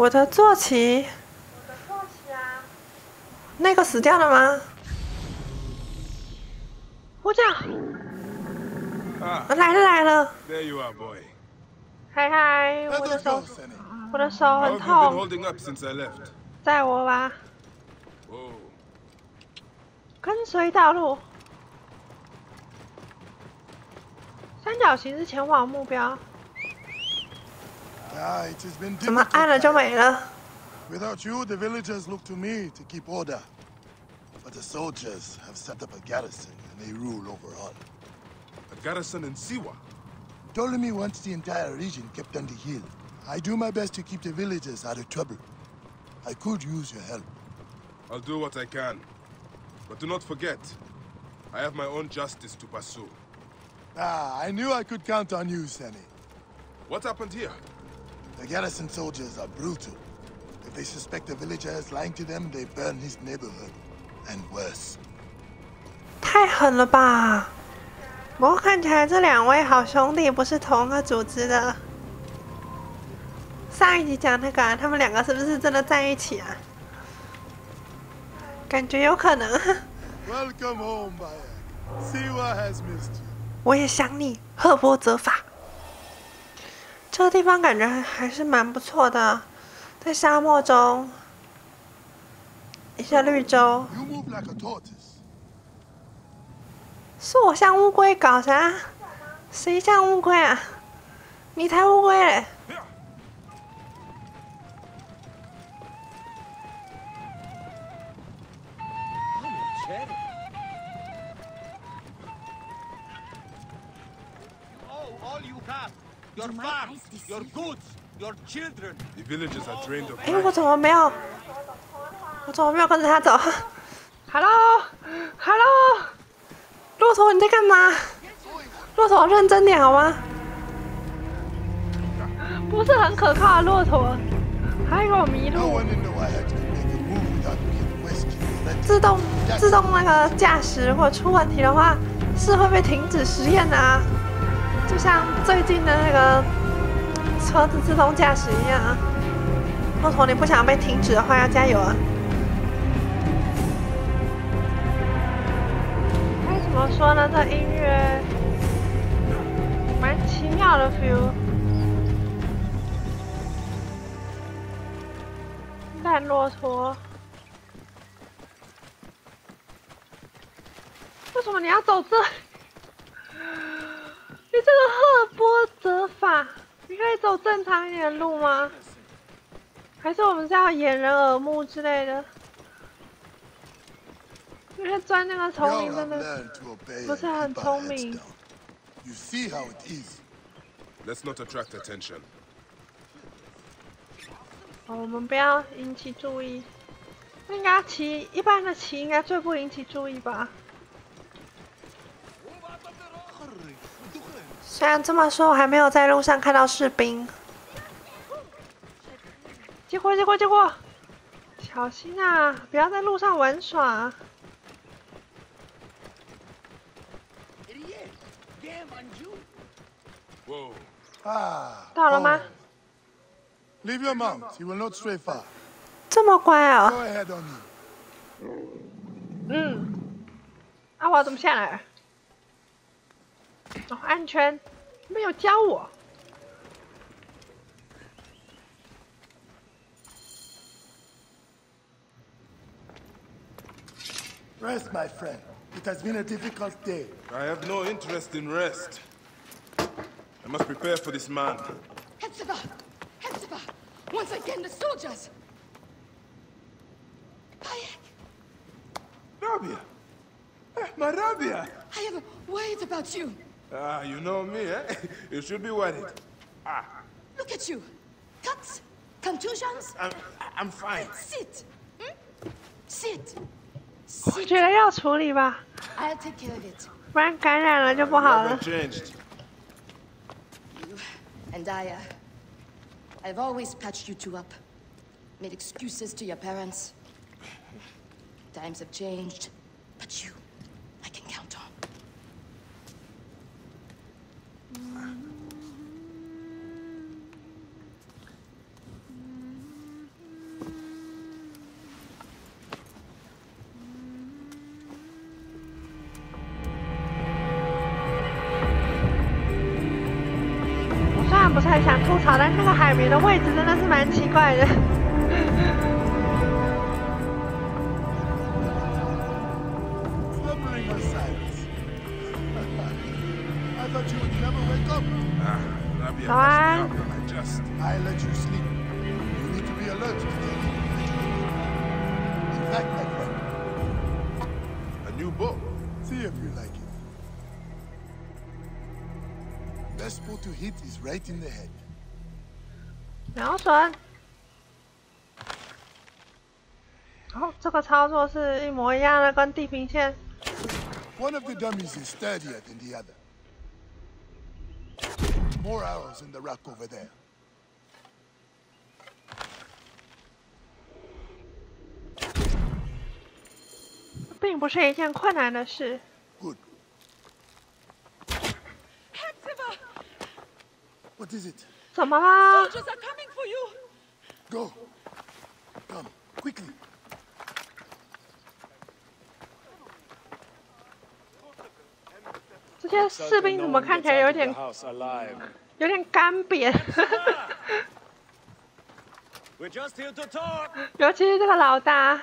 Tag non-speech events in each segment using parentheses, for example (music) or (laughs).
我的坐骑，我的坐骑啊，那个死掉了吗？呼叫，他来了来了。嗨嗨，我的手，我的手很痛。在我吧，跟随道路，三角形是前往目标。Ah. Without you, the villagers look to me to keep order. But the soldiers have set up a garrison, and they rule over all. A garrison in Siwa? Ptolemy wants the entire region kept under heel. I do my best to keep the villagers out of trouble. I could use your help. I'll do what I can. But do not forget, I have my own justice to pursue. Ah, I knew I could count on you, Senny. What happened here? The garrison soldiers are brutal. If they suspect a villager is lying to them, they burn his neighborhood. And worse. 太狠了吧！不过看起来这两位好兄弟不是同一个组织的。上一集讲那个、啊，他们两个是不是真的在一起啊？感觉有可能。Welcome home, Bayek. Siwa has missed you. 我也想你，赫波泽法。这个地方感觉还是蛮不错的，在沙漠中，一些绿洲。是我像乌龟搞啥？谁像乌龟啊？你才乌龟嘞！哎我怎么没有？我怎么没有跟着他走？Hello? Hello? 骆驼你在干嘛？骆驼认真点好吗？不是很可靠骆驼。还有我迷路。自动自动那个驾驶如果出问题的话是会被停止实验的啊。像最近的那个车子自动驾驶一样啊。骆驼，你不想被停止的话，要加油啊！该怎么说呢？这音乐蛮奇妙的 feel。烂骆驼。为什么你要走这你这个赫波折法，你可以走正常一点路吗？还是我们是要掩人耳目之类的？因为钻那个丛林真的不是很聪明。You see how it is. Let's not attract attention. 哦，我们不要引起注意。应该骑一般的骑应该最不引起注意吧。虽然这么说，我还没有在路上看到士兵。结果结果结果，小心啊！不要在路上玩耍。到了吗？Leave your mount. You will not stray far. 这么乖啊！嗯，阿华怎么下来？哦，安全。没有教我。 Rest, my friend. It has been a difficult day. I have no interest in rest. I must prepare for this man. Hepzibah! Hepzibah! Once again, the soldiers! Bayek, Rabia! Eh, My Rabia! I have worried about you. Ah, you know me, eh? (laughs) You should be worried. Ah, Look at you. Cuts, contusions. I'm, I'm fine. Sit. Hmm? Sit. 我 Sit. 觉得要处理吧， I'll take care of it. 不然感染了就不好 Never 了。 changed. You and I, uh, I've always patched you two up. Made excuses to your parents. Times have changed, but you, 虽然不是很想吐槽但是那个海绵的位置真的是蛮奇怪的。Rabia Come messed me on. up when I just... I let you sleep. You need to be alert to taking individual. In fact, my friend, A new book. see if you like it. Best spot to hit is right in the head. 瞄准。哦，这个操作是一模一样的，跟地平线。 One of the dummies is sturdier than the other. More arrows in the rock over there. 并不是一件困难的事。 Good. What is it? 怎么啦？ Soldiers are coming for you! Go. Come, quickly. 这些士兵怎么看起来有点有点干瘪？尤其是这个老大，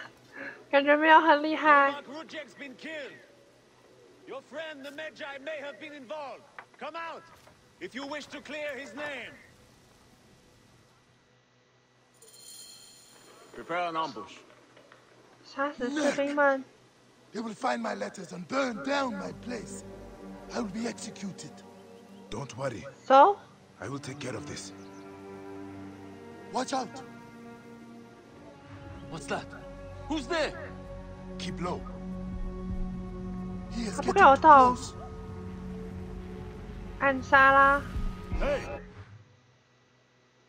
感觉没有很厉害。Your friend the Magi may have been involved. Come out, if you wish to clear his name. Prepare an ambush. 杀死士兵们，They will find my letters and burn down my place. I will be executed. Don't worry. So?！I will take care of this. Watch out. What's that? Who's there? Keep low. He is 他不 getting 给我 too 动 close.，暗杀啦！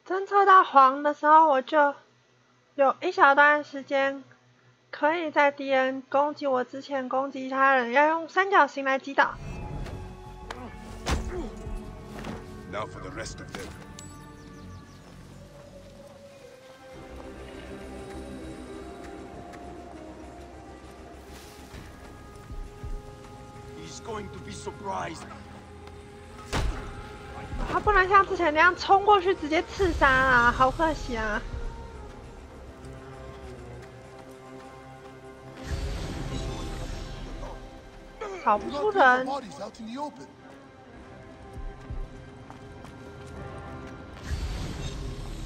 侦测到黄的时候，我就有一小段时间可以在敌人攻击我之前攻击他人，要用三角形来击倒。Now for the rest of them. He's going to be surprised. 他不能像之前那样冲过去直接刺杀啊，好可惜啊！找不出人，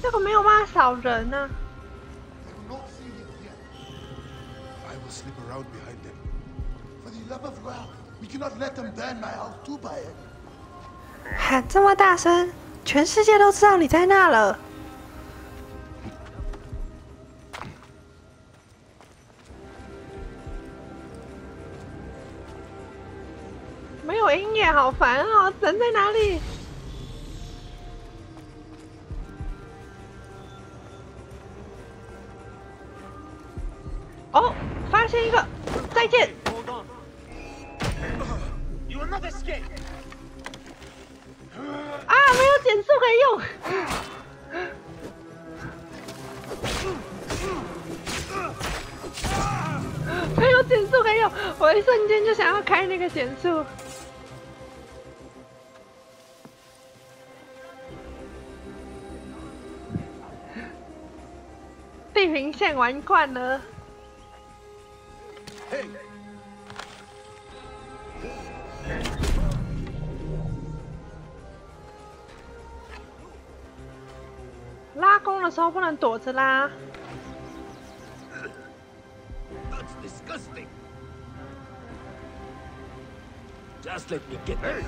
这个没有办法扫人啊。They will not see him yet. I will slip around behind them. For the love of God, we cannot let them burn my house too by it. 喊这么大声，全世界都知道你在那了。没有音乐，好烦哦！人在哪里？现一个，再见。啊，没有减速可以用。没有减速可以用，我一瞬间就想要开那个减速。地平线玩惯了，弓的时候不能躲着啦。That's disgusting. Just let me get there.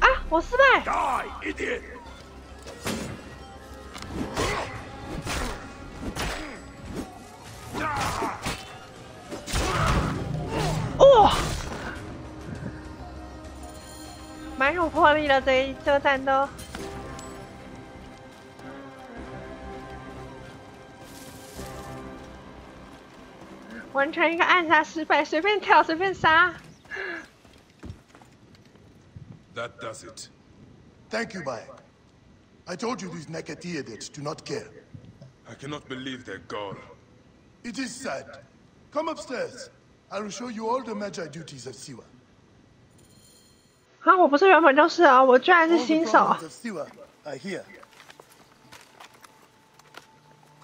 啊，我失败。Die, idiot! 哇、蛮有魄力的这一这个战斗。完成一个暗杀失败，随便跳随便杀。 That does it. Thank you, Bayek. I told you these Nekatiadids do not care. I cannot believe their gall. It is sad. Come upstairs. I will show you all the Magi duties of Siwa. 啊，我不是原本就是啊，我居然是 All the 新手。 problems of Siwa are here.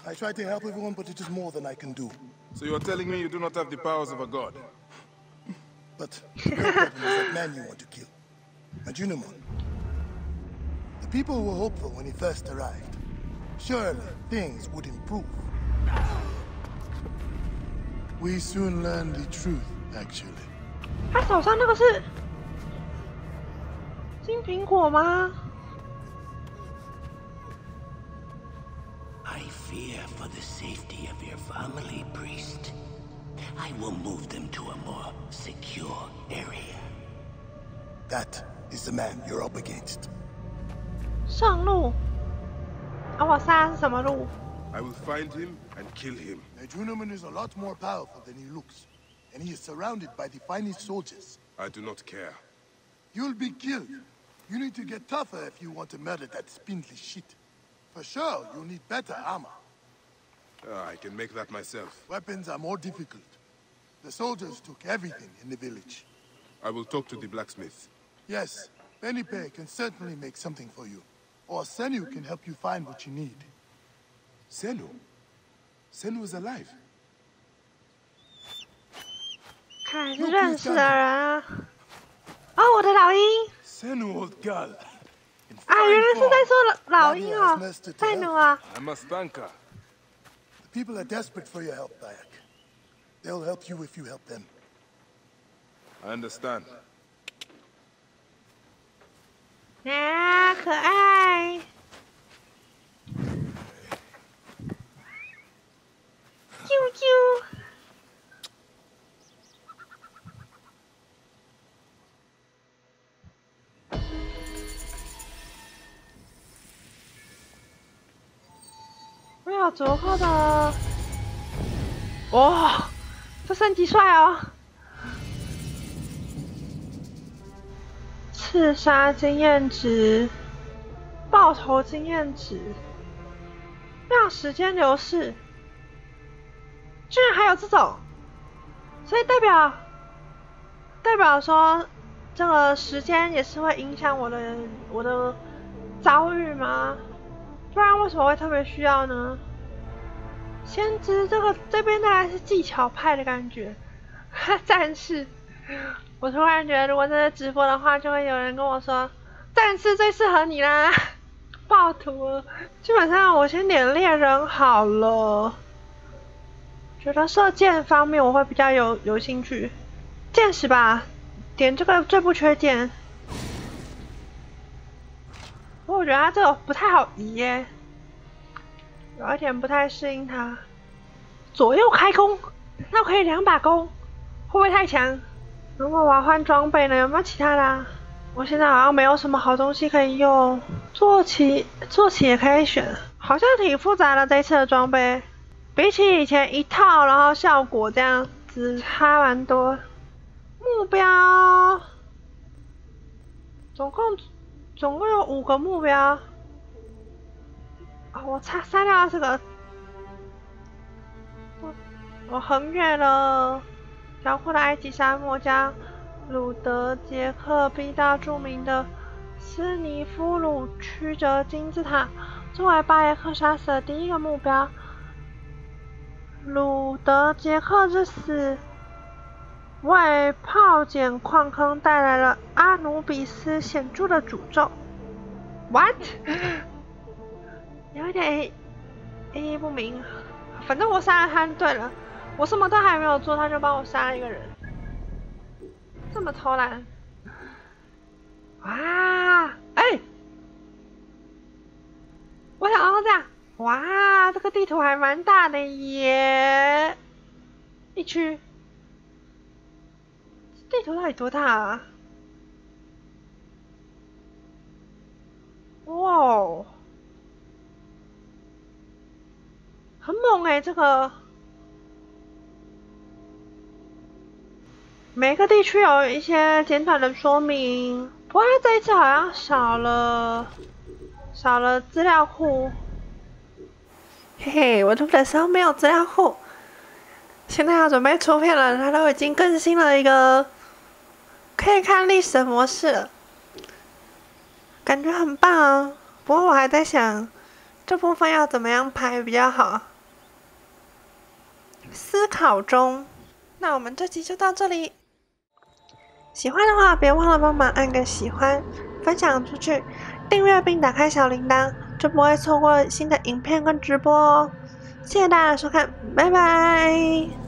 I try to help everyone, but it is more than I can do. So you're telling me you do not have the powers of a god? But the real problem is that man you want to kill. Majunimon. The people were hopeful when he first arrived. Surely things would improve. We soon learned the truth, actually. 他手上那个是金苹果吗？ I fear for the safety of your family, priest. I will move them to a more secure area. That is the man you're up against. 上路。啊，我杀的是什么路？ I will find him and kill him. Najunaman is a lot more powerful than he looks, and he is surrounded by the finest soldiers. I do not care. You'll be killed. You need to get tougher if you want to murder that spindly shit. For sure, you'll need better armor. Ah, I can make that myself. Weapons are more difficult. The soldiers took everything in the village. I will talk to the blacksmith. Yes, Benipe can certainly make something for you. Or Senu can help you find what you need. Senu? Senu is alive. 看来是认识的人啊。哦，我的老鹰 Senu, old girl. 啊，原来是在说老老鹰哦，在努啊。I must thank her. The people are desperate for your help, Dayak. They'll help you if you help them. I understand. 啊，可爱。啾啾。没有折扣的。哇、这升级帅哦！刺杀经验值，爆头经验值，让时间流逝，居然还有这种，所以代表代表说这个时间也是会影响我的我的遭遇吗？不然为什么会特别需要呢？先知这个这边大概是技巧派的感觉，(laughs) 战士。我突然觉得，如果真的直播的话，就会有人跟我说，战士最适合你啦，(laughs) 暴徒。基本上我先点猎人好了，觉得射箭方面我会比较有有兴趣，箭矢吧，点这个最不缺箭。不过我觉得它这个不太好移耶，有一点不太适应它。左右开弓，那可以两把弓，会不会太强？如果我要换装备呢？有没有其他的、啊？我现在好像没有什么好东西可以用。坐骑，坐骑也可以选，好像挺复杂的这一次的装备，比起以前一套，然后效果这样子差蛮多。目标，总共总共有五个目标。我差删掉这个，我我横越了。辽阔的埃及沙漠将鲁德杰克逼到著名的斯尼夫鲁曲折金字塔，作为巴耶克杀死的第一个目标。鲁德杰克之死为炮捡矿坑带来了阿努比斯显著的诅咒。What？有一点意义不明，反正我杀了他对了。我什么都还没有做，他就帮我杀了一个人，这么偷懒！哇，哎、我想要这样，哇，这个地图还蛮大的耶，一区，地图到底多大啊？哇哦，很猛哎、这个。每个地区有一些简短的说明，不过它这一次好像少了少了资料库。嘿嘿，我录的时候没有资料库，现在要准备出片了，它都已经更新了一个可以看历史模式。感觉很棒啊。不过我还在想，这部分要怎么样拍比较好？思考中。那我们这集就到这里。喜欢的话，别忘了帮忙按个喜欢，分享出去，订阅并打开小铃铛，就不会错过新的影片跟直播哦。谢谢大家收看，拜拜。